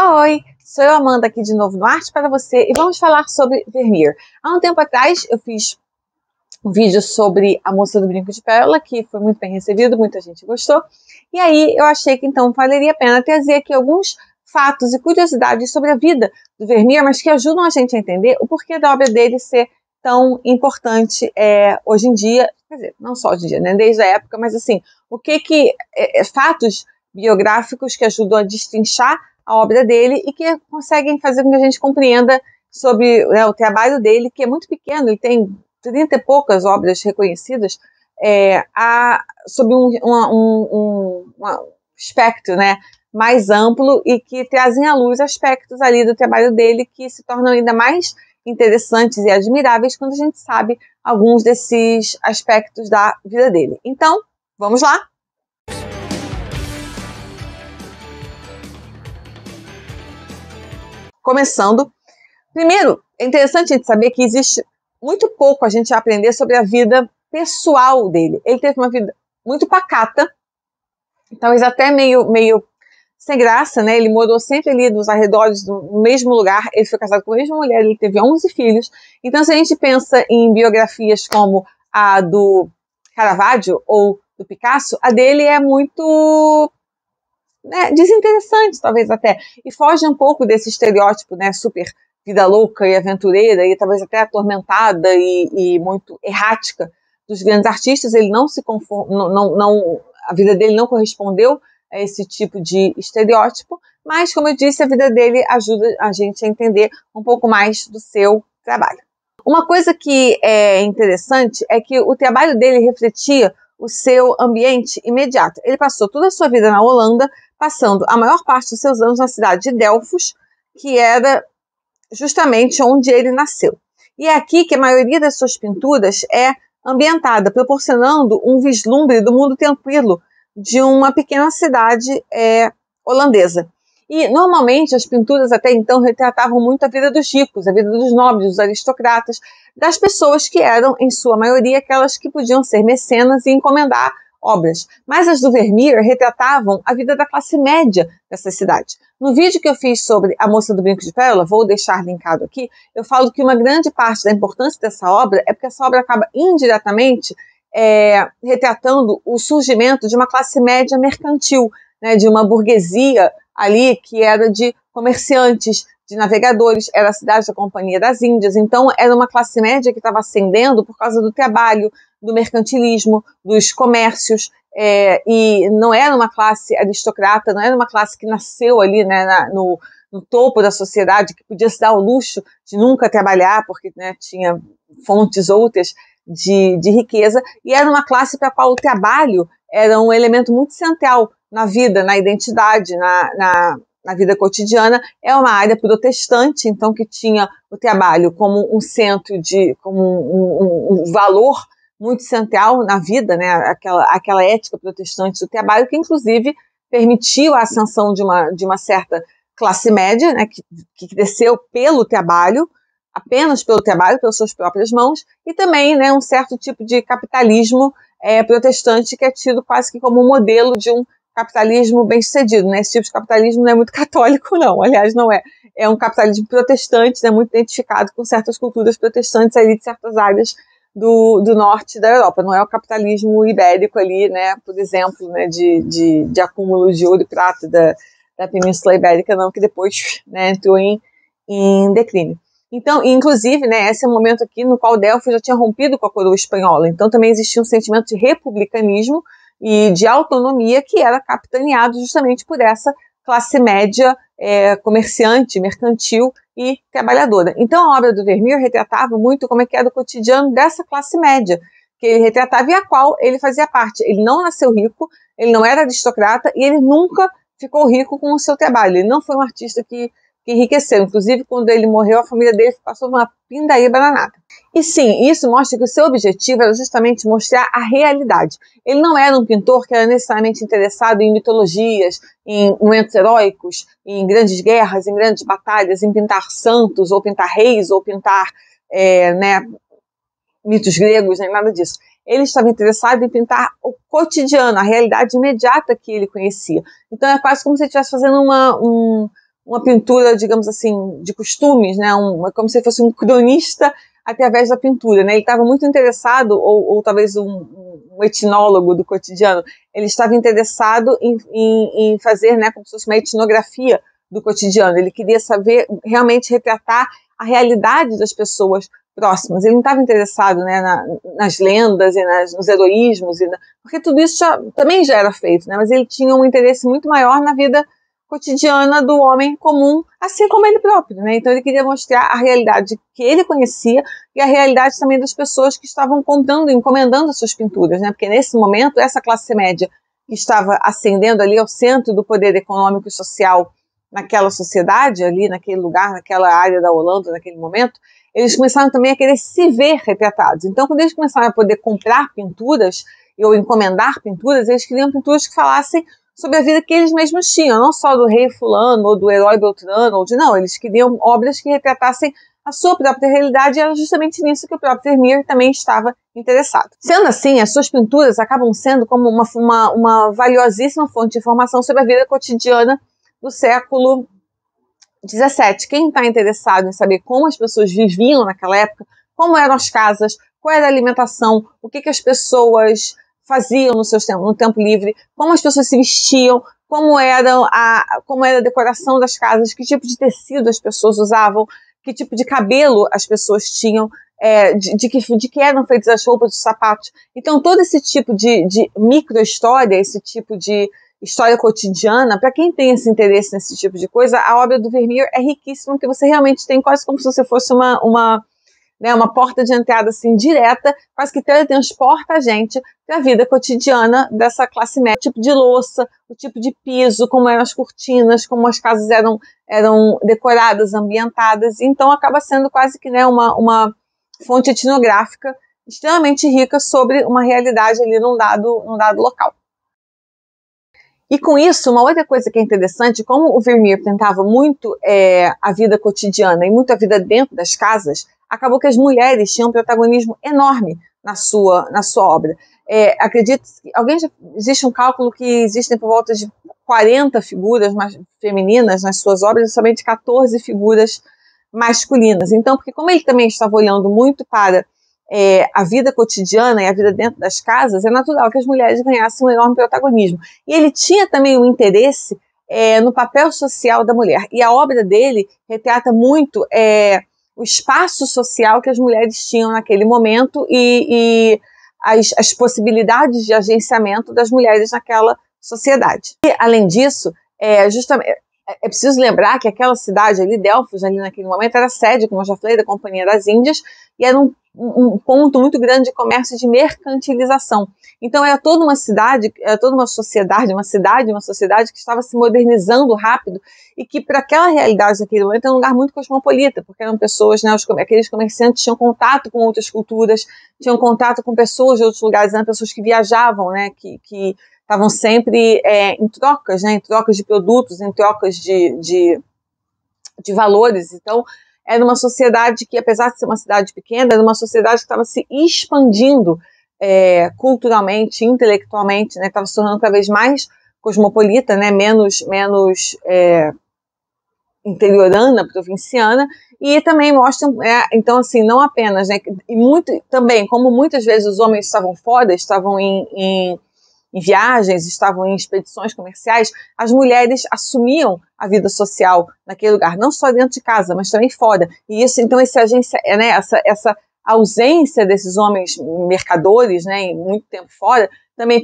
Oi, sou eu Amanda aqui de novo no Arte para você e vamos falar sobre Vermeer. Há um tempo atrás eu fiz um vídeo sobre a moça do brinco de pérola, que foi muito bem recebido, muita gente gostou. E aí eu achei que então valeria a pena trazer aqui alguns fatos e curiosidades sobre a vida do Vermeer, mas que ajudam a gente a entender o porquê da obra dele ser tão importante é, hoje em dia, quer dizer, não só hoje em dia, né, desde a época, mas assim, o que que é, é, fatos biográficos que ajudam a destrinchar a obra dele e que conseguem fazer com que a gente compreenda sobre né, o trabalho dele, que é muito pequeno, ele tem 30 e poucas obras reconhecidas, é, a, sobre um, um, um, um, espectro né, mais amplo e que trazem à luz aspectos ali do trabalho dele que se tornam ainda mais interessantes e admiráveis quando a gente sabe alguns desses aspectos da vida dele. Então, vamos lá? Começando, primeiro, é interessante a gente saber que existe muito pouco a gente aprender sobre a vida pessoal dele. Ele teve uma vida muito pacata, talvez até meio, meio sem graça, né? Ele morou sempre ali nos arredores do mesmo lugar, ele foi casado com a mesma mulher, ele teve 11 filhos. Então, se a gente pensa em biografias como a do Caravaggio ou do Picasso, a dele é muito né, desinteressante, talvez até, e foge um pouco desse estereótipo, né, super vida louca e aventureira, e talvez até atormentada e, e muito errática dos grandes artistas. Ele não se conforma, não, não, não, a vida dele não correspondeu a esse tipo de estereótipo, mas, como eu disse, a vida dele ajuda a gente a entender um pouco mais do seu trabalho. Uma coisa que é interessante é que o trabalho dele refletia o seu ambiente imediato. Ele passou toda a sua vida na Holanda, passando a maior parte dos seus anos na cidade de Delfos, que era justamente onde ele nasceu. E é aqui que a maioria das suas pinturas é ambientada, proporcionando um vislumbre do mundo tranquilo de uma pequena cidade é, holandesa. E normalmente as pinturas até então retratavam muito a vida dos ricos, a vida dos nobres, dos aristocratas, das pessoas que eram, em sua maioria, aquelas que podiam ser mecenas e encomendar obras, mas as do Vermeer retratavam a vida da classe média dessa cidade. No vídeo que eu fiz sobre A Moça do Brinco de Pérola, vou deixar linkado aqui, eu falo que uma grande parte da importância dessa obra é porque essa obra acaba indiretamente é, retratando o surgimento de uma classe média mercantil, né, de uma burguesia ali que era de comerciantes, de navegadores, era a cidade da Companhia das Índias, então era uma classe média que estava ascendendo por causa do trabalho, do mercantilismo, dos comércios, é, e não era uma classe aristocrata, não era uma classe que nasceu ali né, na, no, no, topo da sociedade, que podia se dar o luxo de nunca trabalhar, porque né, tinha fontes outras de, de riqueza, e era uma classe para a qual o trabalho era um elemento muito central na vida, na identidade, na, na, na vida cotidiana. É uma área protestante, então que tinha o trabalho como um centro de, como um, um, um valor muito central na vida, né, aquela, aquela ética protestante do trabalho, que inclusive permitiu a ascensão de uma, de uma certa classe média, né, que, que cresceu pelo trabalho, apenas pelo trabalho, pelas suas próprias mãos, e também né, um certo tipo de capitalismo é, protestante que é tido quase que como modelo de um capitalismo bem sucedido. Né? Esse tipo de capitalismo não é muito católico, não. Aliás, não é. É um capitalismo protestante, né, muito identificado com certas culturas protestantes ali de certas áreas do, do norte da Europa. Não é o capitalismo ibérico ali, né, por exemplo, né, de, de, de acúmulo de ouro e prata da, da Península Ibérica, não, que depois né, entrou em, em declínio. Então, inclusive, né, esse é o momento aqui no qual Delphi já tinha rompido com a coroa espanhola. Então, também existia um sentimento de republicanismo e de autonomia que era capitaneado justamente por essa classe média é, comerciante, mercantil e trabalhadora. Então a obra do Vermeer retratava muito como é que era o cotidiano dessa classe média, que ele retratava e a qual ele fazia parte. Ele não nasceu rico, ele não era aristocrata e ele nunca ficou rico com o seu trabalho. Ele não foi um artista que que enriqueceu. Inclusive, quando ele morreu, a família dele passou uma pindaíba danada. E sim, isso mostra que o seu objetivo era justamente mostrar a realidade. Ele não era um pintor que era necessariamente interessado em mitologias, em momentos heróicos, em grandes guerras, em grandes batalhas, em pintar santos, ou pintar reis, ou pintar é, né, mitos gregos, nem nada disso. Ele estava interessado em pintar o cotidiano, a realidade imediata que ele conhecia. Então é quase como se ele estivesse fazendo uma, um, uma pintura, digamos assim, de costumes, né? Um, como se fosse um cronista através da pintura, né? Ele estava muito interessado, ou, ou talvez um, um, etnólogo do cotidiano, ele estava interessado em, em, em, fazer, né, como se fosse uma etnografia do cotidiano. Ele queria saber, realmente retratar a realidade das pessoas próximas. Ele não estava interessado né, na, nas lendas e nas, nos heroísmos, e na, porque tudo isso já, também já era feito, né, mas ele tinha um interesse muito maior na vida cotidiana do homem comum, assim como ele próprio. Né? Então ele queria mostrar a realidade que ele conhecia e a realidade também das pessoas que estavam comprando, encomendando suas pinturas, né? porque nesse momento essa classe média que estava ascendendo ali ao centro do poder econômico e social naquela sociedade, ali naquele lugar, naquela área da Holanda, naquele momento, eles começaram também a querer se ver retratados. Então, quando eles começaram a poder comprar pinturas ou encomendar pinturas, eles queriam pinturas que falassem sobre a vida que eles mesmos tinham, não só do rei fulano ou do herói Beltrano, ou de não, eles queriam obras que retratassem a sua própria realidade e era justamente nisso que o próprio Vermeer também estava interessado. Sendo assim, as suas pinturas acabam sendo como uma, uma, uma valiosíssima fonte de informação sobre a vida cotidiana do século 17. Quem está interessado em saber como as pessoas viviam naquela época, como eram as casas, qual era a alimentação, o que, que as pessoas faziam no, seu tempo, no tempo livre, como as pessoas se vestiam, como, eram a, como era a decoração das casas, que tipo de tecido as pessoas usavam, que tipo de cabelo as pessoas tinham, é, de, de, que, de que eram feitas as roupas, os sapatos. Então, todo esse tipo de, de micro-história, esse tipo de história cotidiana, para quem tem esse interesse nesse tipo de coisa, a obra do Vermeer é riquíssima, porque você realmente tem quase como se você fosse uma, uma, né, uma porta de entrada assim direta, quase que teletransporta a gente para a vida cotidiana dessa classe média, o tipo de louça, o tipo de piso, como eram as cortinas, como as casas eram, eram decoradas, ambientadas, então acaba sendo quase que né, uma, uma fonte etnográfica extremamente rica sobre uma realidade ali num dado, num dado local. E com isso, uma outra coisa que é interessante, como o Vermeer tentava muito é, a vida cotidiana e muito a vida dentro das casas, acabou que as mulheres tinham um protagonismo enorme na sua, na sua obra. É, acredito que alguém já, existe um cálculo que existem por volta de 40 figuras mais, femininas nas suas obras e somente 14 figuras masculinas. Então, porque como ele também estava olhando muito para é, a vida cotidiana e a vida dentro das casas, é natural que as mulheres ganhassem um enorme protagonismo. E ele tinha também um interesse é, no papel social da mulher. E a obra dele retrata muito é, o espaço social que as mulheres tinham naquele momento e, e as, as, possibilidades de agenciamento das mulheres naquela sociedade. E, além disso, é, justamente, é, é preciso lembrar que aquela cidade ali, Delfos, ali naquele momento, era sede, como eu já falei, da Companhia das Índias, e era um um ponto muito grande de comércio de mercantilização. Então era toda uma cidade, era toda uma sociedade, uma cidade, uma sociedade que estava se modernizando rápido e que para aquela realidade daquele momento era um lugar muito cosmopolita, porque eram pessoas, né, os, aqueles comerciantes tinham contato com outras culturas, tinham contato com pessoas de outros lugares, eram pessoas que viajavam, né, que, que estavam sempre é, em trocas, né, em trocas de produtos, em trocas de, de, de valores. Então era uma sociedade que, apesar de ser uma cidade pequena, era uma sociedade que estava se expandindo é, culturalmente, intelectualmente, estava né, se tornando cada vez mais cosmopolita, né, menos, menos é, interiorana, provinciana, e também mostram, é, então assim, não apenas, né, e muito, também, como muitas vezes os homens estavam fora, estavam em, em em viagens, estavam em expedições comerciais, as mulheres assumiam a vida social naquele lugar, não só dentro de casa, mas também fora. E isso, então, esse agência, é, né, essa, essa ausência desses homens mercadores, né, muito tempo fora, também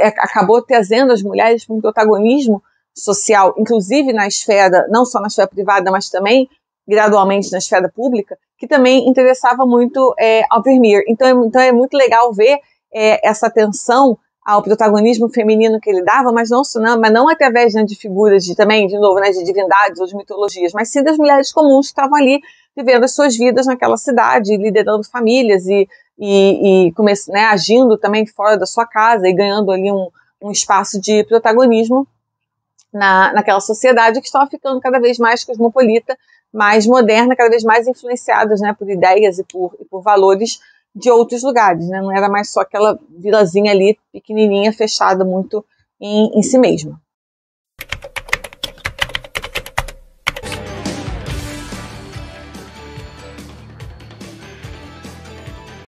é, acabou trazendo as mulheres para um protagonismo social, inclusive na esfera, não só na esfera privada, mas também gradualmente na esfera pública, que também interessava muito é, ao Vermeer. Então, então é muito legal ver é, essa tensão ao protagonismo feminino que ele dava, mas não, mas não através né, de figuras de também, de novo, né, de divindades ou de mitologias, mas sim das mulheres comuns que estavam ali vivendo as suas vidas naquela cidade, liderando famílias e, e, e né, agindo também fora da sua casa e ganhando ali um, um espaço de protagonismo na, naquela sociedade que estava ficando cada vez mais cosmopolita, mais moderna, cada vez mais influenciadas né, por ideias e por, e por valores de outros lugares, né? Não era mais só aquela vilazinha ali, pequenininha, fechada muito em, em si mesma.